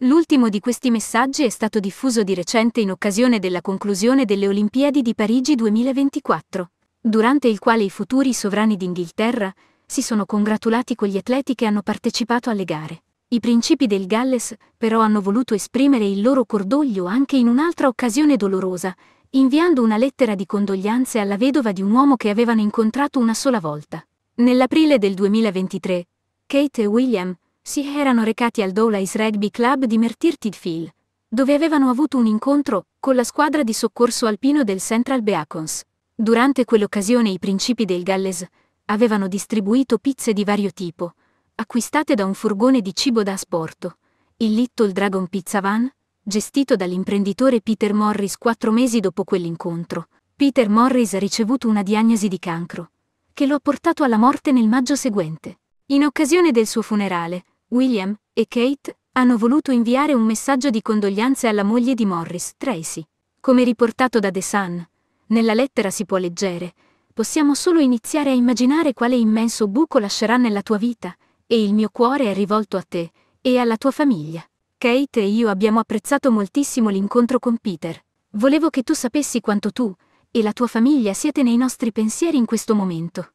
L'ultimo di questi messaggi è stato diffuso di recente in occasione della conclusione delle Olimpiadi di Parigi 2024, durante il quale i futuri sovrani d'Inghilterra si sono congratulati con gli atleti che hanno partecipato alle gare. I principi del Galles però hanno voluto esprimere il loro cordoglio anche in un'altra occasione dolorosa, inviando una lettera di condoglianze alla vedova di un uomo che avevano incontrato una sola volta. Nell'aprile del 2023, Kate e William si erano recati al Dowlais Rugby Club di Merthyr dove avevano avuto un incontro con la squadra di soccorso alpino del Central Beacons. Durante quell'occasione i principi del Galles avevano distribuito pizze di vario tipo, acquistate da un furgone di cibo da asporto, il Little Dragon Pizza Van, gestito dall'imprenditore Peter Morris quattro mesi dopo quell'incontro. Peter Morris ha ricevuto una diagnosi di cancro, che lo ha portato alla morte nel maggio seguente. In occasione del suo funerale, William e Kate hanno voluto inviare un messaggio di condoglianze alla moglie di Morris, Tracy. Come riportato da The Sun, nella lettera si può leggere possiamo solo iniziare a immaginare quale immenso buco lascerà nella tua vita, e il mio cuore è rivolto a te e alla tua famiglia. Kate e io abbiamo apprezzato moltissimo l'incontro con Peter. Volevo che tu sapessi quanto tu e la tua famiglia siete nei nostri pensieri in questo momento.